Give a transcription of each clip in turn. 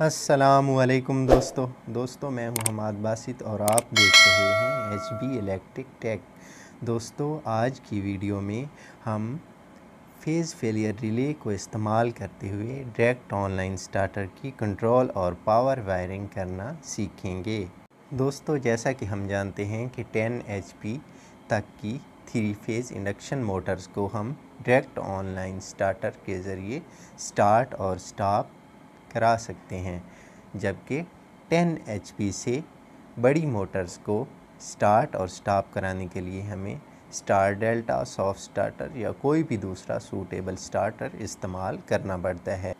असलकुम दोस्तों। दोस्तों, मैं हमाद बासित और आप देख रहे हैं एच बी इलेक्ट्रिक टेक। दोस्तों, आज की वीडियो में हम फ़ेज़ फेलियर रिले को इस्तेमाल करते हुए डायरेक्ट ऑनलाइन स्टार्टर की कंट्रोल और पावर वायरिंग करना सीखेंगे। दोस्तों, जैसा कि हम जानते हैं कि 10 एचपी तक की थ्री फ़ेज़ इंडक्शन मोटर्स को हम डायरेक्ट ऑनलाइन स्टार्टर के ज़रिए स्टार्ट और स्टॉप करा सकते हैं, जबकि 10 एच से बड़ी मोटर्स को स्टार्ट और स्टॉप कराने के लिए हमें स्टार डेल्टा, सॉफ्ट स्टार्टर या कोई भी दूसरा सूटेबल स्टार्टर इस्तेमाल करना पड़ता है।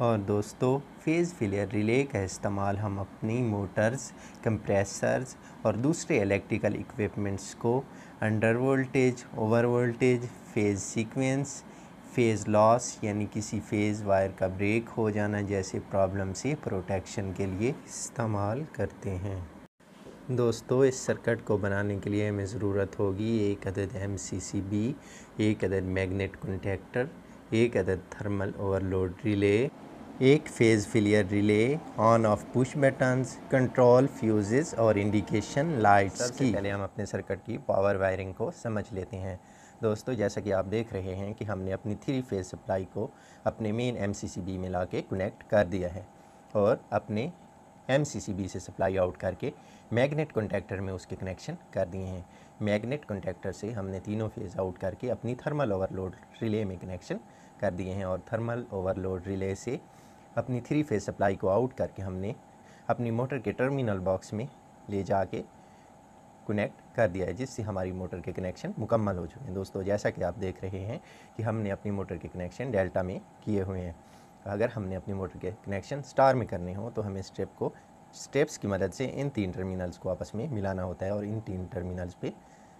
और दोस्तों, फ़ेज़ फिलियर रिले का इस्तेमाल हम अपनी मोटर्स, कंप्रेसर्स और दूसरे इलेक्ट्रिकल इक्विपमेंट्स को under voltage, over voltage, phase sequence phase loss यानी किसी फ़ेज़ वायर का ब्रेक हो जाना जैसे प्रॉब्लम से प्रोटेक्शन के लिए इस्तेमाल करते हैं। दोस्तों, इस सर्किट को बनाने के लिए हमें ज़रूरत होगी एक अदद एम सी सी बी एक अदद मैग्नेट कॉन्टेक्टर एक अदद थर्मल ओवरलोड रिले एक phase failure relay on off push buttons control fuses और इंडिकेशन लाइट्स की। पहले हम अपने सर्किट की पावर वायरिंग को समझ लेते हैं। दोस्तों जैसा कि आप देख रहे हैं कि हमने अपनी थ्री फ़ेज़ सप्लाई को अपने मेन एमसीसीबी में ला के कनेक्ट कर दिया है और अपने एमसीसीबी से सप्लाई आउट करके मैग्नेट कॉन्टैक्टर में उसके कनेक्शन कर दिए हैं। मैग्नेट कॉन्टैक्टर से हमने तीनों फ़ेज़ आउट करके अपनी थर्मल ओवरलोड रिले में कनेक्शन कर दिए हैं और थर्मल ओवरलोड रिले से अपनी थ्री फ़ेज़ सप्लाई को आउट करके हमने अपनी मोटर के टर्मिनल बॉक्स में ले जाके कनेक्ट कर दिया है, जिससे हमारी मोटर के कनेक्शन मुकम्मल हो चुके हैं। दोस्तों, जैसा कि आप देख रहे हैं कि हमने अपनी मोटर के कनेक्शन डेल्टा में किए हुए हैं। अगर हमने अपनी मोटर के कनेक्शन स्टार में करने हो तो हमें स्टेप को स्टेप्स की मदद से इन तीन टर्मिनल्स को आपस में मिलाना होता है और इन तीन टर्मिनल्स पे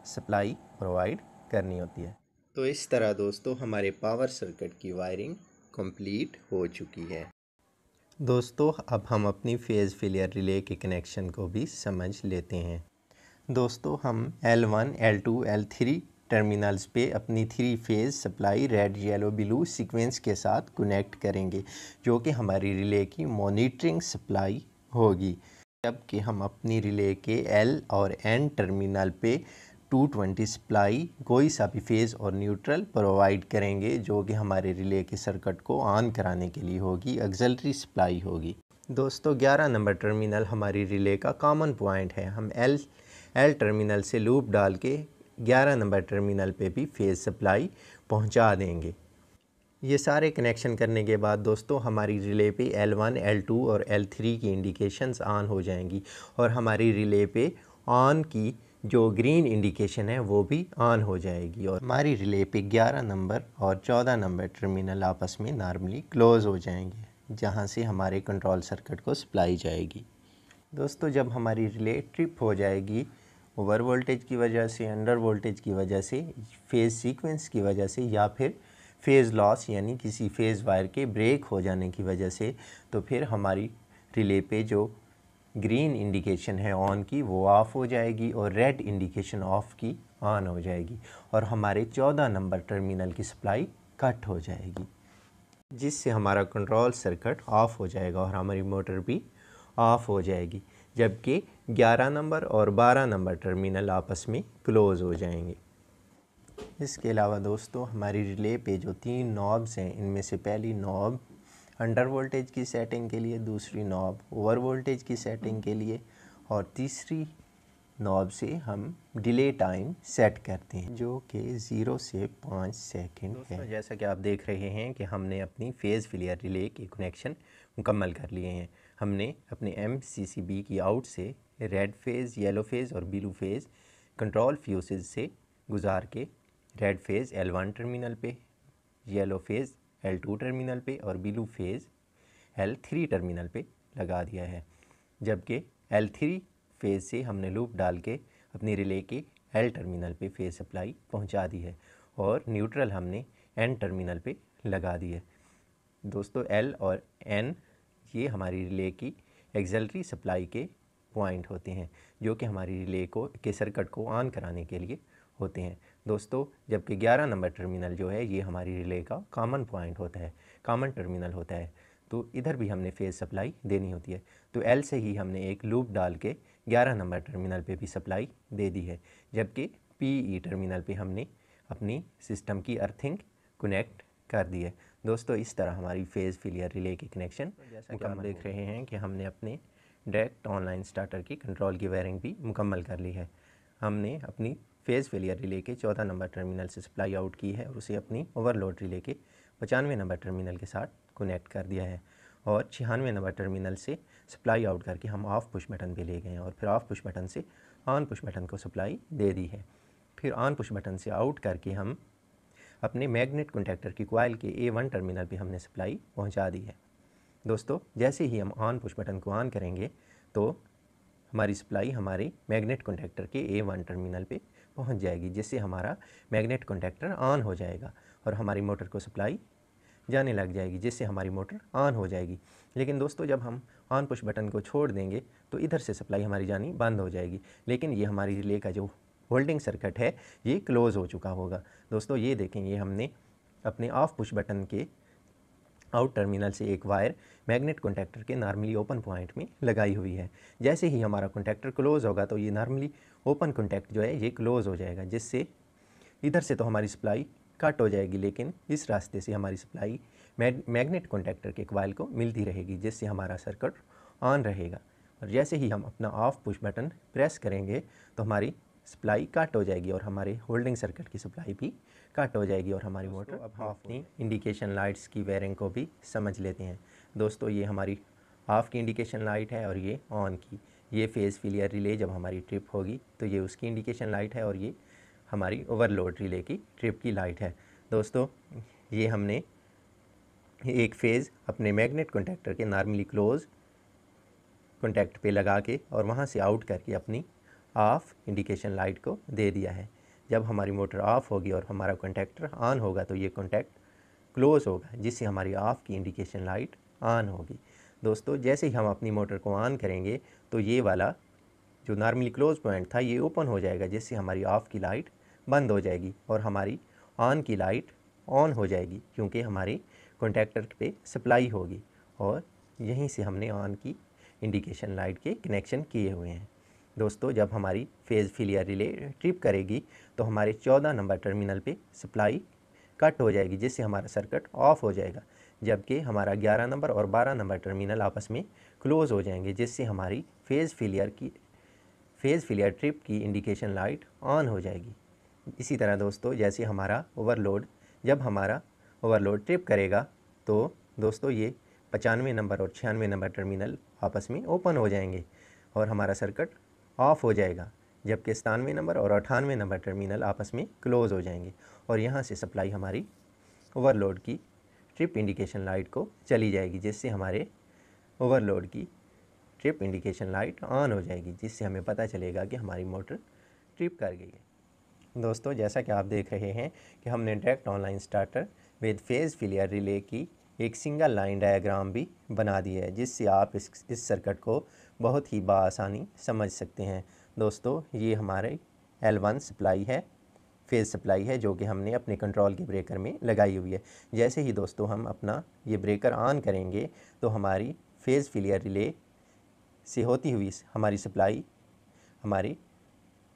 सप्लाई प्रोवाइड करनी होती है। तो इस तरह दोस्तों, हमारे पावर सर्किट की वायरिंग कंप्लीट हो चुकी है। दोस्तों अब हम अपनी फ़ेज़ फेलियर रिले के कनेक्शन को भी समझ लेते हैं। दोस्तों हम L1, L2, L3 टर्मिनल्स पे अपनी three phase supply red yellow blue sequence के साथ कनेक्ट करेंगे जो कि हमारी रिले की मॉनिटरिंग सप्लाई होगी। जबकि हम अपनी रिले के L और N टर्मिनल पे 220 सप्लाई कोई सा भी फ़ेज़ और न्यूट्रल प्रोवाइड करेंगे जो कि हमारे रिले के सर्किट को ऑन कराने के लिए होगी एक्जलरी सप्लाई होगी। दोस्तों 11 नंबर टर्मिनल हमारी रिले का कॉमन पॉइंट है। हम एल एल टर्मिनल से लूप डाल के 11 नंबर टर्मिनल पे भी फ़ेज़ सप्लाई पहुँचा देंगे। ये सारे कनेक्शन करने के बाद दोस्तों हमारी रिले पे L1, L2 और L3 की इंडिकेशंस ऑन हो जाएँगी और हमारी रिले पे ऑन की जो ग्रीन इंडिकेशन है, वो भी ऑन हो जाएगी। और हमारी रिले पे 11 नंबर और 14 नंबर टर्मिनल आपस में नॉर्मली क्लोज़ हो जाएँगे, जहाँ से हमारे कंट्रोल सर्किट को सप्लाई जाएगी। दोस्तों, जब हमारी रिले ट्रिप हो जाएगी ओवर वोल्टेज की वजह से अंडर वोल्टेज की वजह से फ़ेज़ सीक्वेंस की वजह से, या फिर फ़ेज़ लॉस यानी किसी फ़ेज़ वायर के ब्रेक हो जाने की वजह से तो फिर हमारी रिले पे जो ग्रीन इंडिकेशन है ऑन की, वो ऑफ़ हो जाएगी और रेड इंडिकेशन ऑफ़ की ऑन हो जाएगी और हमारे चौदह नंबर टर्मिनल की सप्लाई कट हो जाएगी, जिससे हमारा कंट्रोल सर्किट ऑफ़ हो जाएगा और हमारी मोटर भी ऑफ़ हो जाएगी, जबकि 11 नंबर और 12 नंबर टर्मिनल आपस में क्लोज़ हो जाएँगे। इसके अलावा दोस्तों, हमारी रिले पे जो तीन नॉब्स हैं, इनमें से पहली नॉब अंडर वोल्टेज की सेटिंग के लिए, दूसरी नॉब ओवर वोल्टेज की सेटिंग के लिए और तीसरी नॉब से हम डिले टाइम सेट करते हैं, जो कि ज़ीरो से पाँच सेकंड है। जैसा कि आप देख रहे हैं कि हमने अपनी फ़ेज़ फिलियर रिले के कनेक्शन मुकम्मल कर लिए हैं। हमने अपने एमसीसीबी की आउट से रेड फ़ेज़, येलो फ़ेज़ और ब्लू फ़ेज़ कंट्रोल फ्यूसेज से गुजार के रेड फ़ेज़ L1 टर्मिनल पे, येलो फ़ेज़ L2 टर्मिनल पे और ब्लू फ़ेज़ L3 टर्मिनल पे लगा दिया है। जबकि L3 फ़ेज़ से हमने लूप डाल के अपनी रिले के L टर्मिनल पे फ़ेज़ सप्लाई पहुँचा दी है और न्यूट्रल हमने N टर्मिनल पे लगा दी है। दोस्तों, L और N ये हमारी रिले की एक्जलरी सप्लाई के पॉइंट होते हैं, जो कि हमारी रिले को, के सर्किट को ऑन कराने के लिए होते हैं। दोस्तों जबकि 11 नंबर टर्मिनल जो है ये हमारी रिले का कॉमन पॉइंट होता है कॉमन टर्मिनल होता है। तो इधर भी हमने फ़ेज़ सप्लाई देनी होती है। तो एल से ही हमने एक लूप डाल के 11 नंबर टर्मिनल पे भी सप्लाई दे दी है। जबकि पी ई टर्मिनल पे हमने अपनी सिस्टम की अर्थिंग कनेक्ट कर दी है। दोस्तों इस तरह हमारी फ़ेज़ फिलियर रिले की कनेक्शन जैसा कि हम देख रहे हैं कि हमने अपने डायरेक्ट ऑनलाइन स्टार्टर की कंट्रोल की वायरिंग भी मुकम्मल कर ली है। हमने अपनी फ़ेज़ फेलियर रिले के चौदह नंबर टर्मिनल से सप्लाई आउट की है और उसे अपनी ओवरलोड रिले के पचानवे नंबर टर्मिनल के साथ कनेक्ट कर दिया है और छियानवे नंबर टर्मिनल से सप्लाई आउट करके हम ऑफ़ पुश बटन पे ले गए हैं और फिर ऑफ़ पुश बटन से ऑन पुश बटन को सप्लाई दे दी है। फिर ऑन पुश बटन से आउट करके हम अपने मैग्नेट कॉन्टैक्टर की कोयल के ए वन टर्मिनल पे हमने सप्लाई पहुँचा दी है। दोस्तों, जैसे ही हम ऑन पुश बटन को ऑन करेंगे तो हमारी सप्लाई हमारे मैग्नेट कॉन्टैक्टर के ए वन टर्मिनल पे पहुँच जाएगी, जिससे हमारा मैग्नेट कॉन्टैक्टर ऑन हो जाएगा और हमारी मोटर को सप्लाई जाने लग जाएगी, जिससे हमारी मोटर ऑन हो जाएगी। लेकिन दोस्तों, जब हम ऑन पुश बटन को छोड़ देंगे तो इधर से सप्लाई हमारी जानी बंद हो जाएगी। लेकिन ये हमारी रिले का जो होल्डिंग सर्किट है, ये क्लोज़ हो चुका होगा। दोस्तों, ये देखें, ये हमने अपने ऑफ़ पुश बटन के आउट टर्मिनल से एक वायर मैग्नेट कॉन्टैक्टर के नॉर्मली ओपन पॉइंट में लगाई हुई है। जैसे ही हमारा कॉन्टैक्टर क्लोज़ होगा तो ये नॉर्मली ओपन कॉन्टैक्ट जो है ये क्लोज़ हो जाएगा, जिससे इधर से तो हमारी सप्लाई कट हो जाएगी, लेकिन इस रास्ते से हमारी सप्लाई मैग्नेट कॉन्टैक्टर के क्वाइल को मिलती रहेगी, जिससे हमारा सर्किट ऑन रहेगा। और जैसे ही हम अपना ऑफ़ पुश बटन प्रेस करेंगे तो हमारी सप्लाई कट हो जाएगी और हमारे होल्डिंग सर्किट की सप्लाई भी कट हो जाएगी और हमारी मोटर अब हम अपनी इंडिकेशन लाइट्स की वेयरिंग को भी समझ लेते हैं। दोस्तों ये हमारी ऑफ़ की इंडिकेशन लाइट है और ये ऑन की। ये फ़ेज़ फिलियर रिले जब हमारी ट्रिप होगी तो ये उसकी इंडिकेशन लाइट है और ये हमारी ओवरलोड रिले की ट्रिप की लाइट है। दोस्तों ये हमने एक फ़ेज़ अपने मैग्नेट कॉन्टैक्टर के नॉर्मली क्लोज़ कॉन्टैक्ट पे लगा के और वहाँ से आउट करके अपनी ऑफ़ इंडिकेशन लाइट को दे दिया है। जब हमारी मोटर ऑफ़ होगी और हमारा कॉन्टैक्टर ऑन होगा तो ये कॉन्टैक्ट क्लोज़ होगा, जिससे हमारी ऑफ़ की इंडिकेशन लाइट ऑन होगी। दोस्तों, जैसे ही हम अपनी मोटर को ऑन करेंगे तो ये वाला जो नॉर्मली क्लोज पॉइंट था, ये ओपन हो जाएगा, जिससे हमारी ऑफ़ की लाइट बंद हो जाएगी और हमारी ऑन की लाइट ऑन हो जाएगी, क्योंकि हमारे कॉन्टैक्टर पे सप्लाई होगी और यहीं से हमने ऑन की इंडिकेशन लाइट के कनेक्शन किए हुए हैं। दोस्तों, जब हमारी फ़ेज़ फिलियर रिले ट्रिप करेगी तो हमारे 14 नंबर टर्मिनल पे सप्लाई कट हो जाएगी, जिससे हमारा सर्किट ऑफ़ हो जाएगा, जबकि हमारा 11 नंबर और 12 नंबर टर्मिनल आपस में क्लोज़ हो जाएँगे, जिससे हमारी फ़ेज़ फिलियर की, फ़ेज़ फिलियर ट्रिप की इंडिकेशन लाइट ऑन हो जाएगी। इसी तरह दोस्तों, जैसे हमारा ओवरलोड, जब हमारा ओवरलोड ट्रिप करेगा तो दोस्तों ये पचानवे नंबर और छियानवे नंबर टर्मिनल आपस में ओपन हो जाएँगे और हमारा सर्किट ऑफ़ हो जाएगा, जबकि सतानवे नंबर और अठानवे नंबर टर्मिनल आपस में क्लोज़ हो जाएँगे और यहाँ से सप्लाई हमारी ओवरलोड की ट्रिप इंडिकेशन लाइट को चली जाएगी, जिससे हमारे ओवरलोड की ट्रिप इंडिकेशन लाइट ऑन हो जाएगी, जिससे हमें पता चलेगा कि हमारी मोटर ट्रिप कर गई है। दोस्तों, जैसा कि आप देख रहे हैं कि हमने direct online starter with phase failure relay की एक सिंगल लाइन डायग्राम भी बना दी है, जिससे आप इस इस सर्किट को बहुत ही बसानी समझ सकते हैं। दोस्तों, ये हमारे एल वन सप्लाई है फ़ेज़ सप्लाई है, जो कि हमने अपने कंट्रोल के ब्रेकर में लगाई हुई है। जैसे ही दोस्तों हम अपना ये ब्रेकर ऑन करेंगे तो हमारी फ़ेज़ फिलियर रिले से होती हुई हमारी सप्लाई हमारी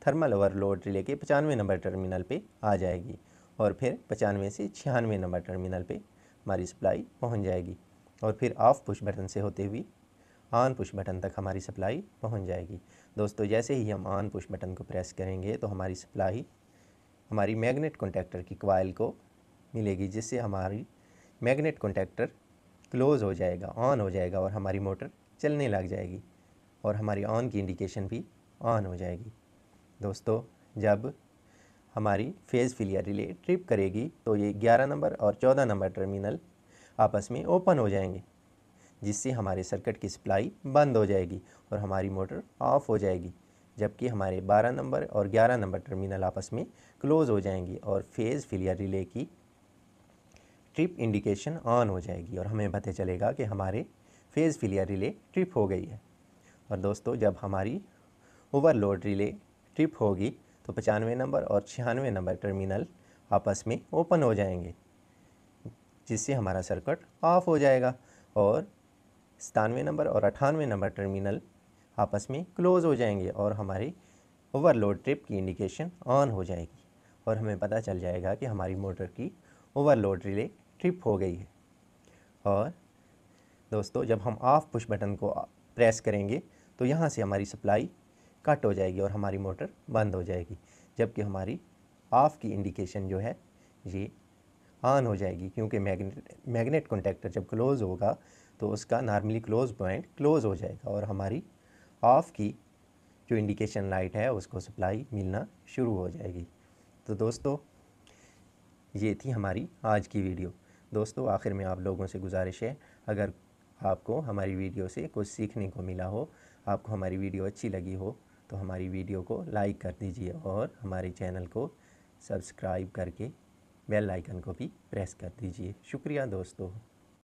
थर्मल ओवरलोड रिले के पचानवे नंबर टर्मिनल पे आ जाएगी और फिर पचानवे से छियानवे नंबर टर्मिनल पे हमारी सप्लाई पहुँच जाएगी। और फिर ऑफ़ पुश बटन से होते हुए ऑन पुश बटन तक हमारी सप्लाई पहुँच जाएगी। दोस्तों, जैसे ही हम ऑन पुश बटन को प्रेस करेंगे तो हमारी सप्लाई, हमारी मैग्नेट कॉन्टैक्टर की क्वाइल को मिलेगी, जिससे हमारी मैग्नेट कॉन्टैक्टर क्लोज़ हो जाएगा, ऑन हो जाएगा और हमारी मोटर चलने लग जाएगी और हमारी ऑन की इंडिकेशन भी ऑन हो जाएगी। दोस्तों, जब हमारी फ़ेज़ फिलियर रिले ट्रिप करेगी तो ये 11 नंबर और 14 नंबर टर्मिनल आपस में ओपन हो जाएँगे। जिससे हमारे सर्किट की सप्लाई बंद हो जाएगी और हमारी मोटर ऑफ़ हो जाएगी, जबकि हमारे 12 नंबर और 11 नंबर टर्मिनल आपस में क्लोज़ हो जाएँगी और फ़ेज़ फिलियर रिले की ट्रिप इंडिकेशन ऑन हो जाएगी और हमें पता चलेगा कि हमारे फ़ेज़ फिलियर रिले ट्रिप हो गई है। और दोस्तों, जब हमारी ओवरलोड रिले ट्रिप होगी तो पचानवे नंबर और छियानवे नंबर टर्मिनल आपस में ओपन हो जाएँगे, जिससे हमारा सर्किट ऑफ़ हो जाएगा और सतानवे नंबर और अठानवे नंबर टर्मिनल आपस में क्लोज़ हो जाएँगे और हमारी ओवरलोड ट्रिप की इंडिकेशन ऑन हो जाएगी और हमें पता चल जाएगा कि हमारी मोटर की ओवरलोड रिले ट्रिप हो गई है। और दोस्तों, जब हम ऑफ़ पुश बटन को प्रेस करेंगे तो यहाँ से हमारी सप्लाई कट हो जाएगी और हमारी मोटर बंद हो जाएगी, जबकि हमारी ऑफ़ की इंडिकेशन जो है, ये ऑन हो जाएगी, क्योंकि मैग्नेट मैग्नेट कॉन्टैक्टर जब क्लोज़ होगा तो उसका नॉर्मली क्लोज पॉइंट क्लोज़ हो जाएगा और हमारी ऑफ़ की जो इंडिकेशन लाइट है, उसको सप्लाई मिलना शुरू हो जाएगी। तो दोस्तों, ये थी हमारी आज की वीडियो दोस्तों, आखिर में आप लोगों से गुजारिश है, अगर आपको हमारी वीडियो से कुछ सीखने को मिला हो, आपको हमारी वीडियो अच्छी लगी हो तो हमारी वीडियो को लाइक कर दीजिए और हमारे चैनल को सब्सक्राइब करके बेल आइकन को भी प्रेस कर दीजिए। शुक्रिया दोस्तों।